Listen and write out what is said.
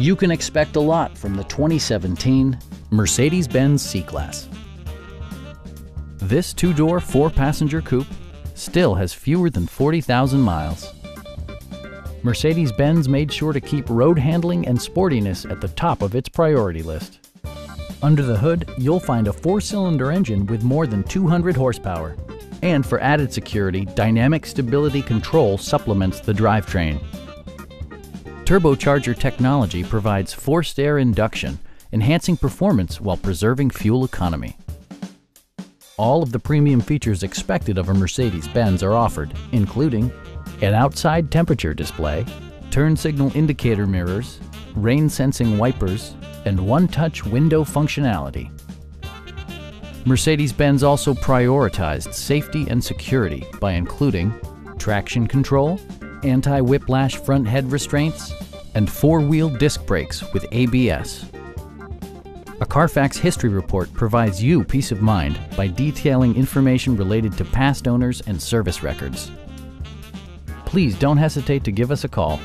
You can expect a lot from the 2017 Mercedes-Benz C-Class. This two-door, four-passenger coupe still has fewer than 40,000 miles. Mercedes-Benz made sure to keep road handling and sportiness at the top of its priority list. Under the hood, you'll find a four-cylinder engine with more than 200 horsepower. And for added security, Dynamic Stability Control supplements the drivetrain. Turbocharger technology provides forced air induction, enhancing performance while preserving fuel economy. All of the premium features expected of a Mercedes-Benz are offered, including an outside temperature display, turn signal indicator mirrors, rain sensing wipers, and one-touch window functionality. Mercedes-Benz also prioritized safety and security by including traction control, anti-whiplash front head restraints, and four-wheel disc brakes with ABS. A Carfax history report provides you peace of mind by detailing information related to past owners and service records. Please don't hesitate to give us a call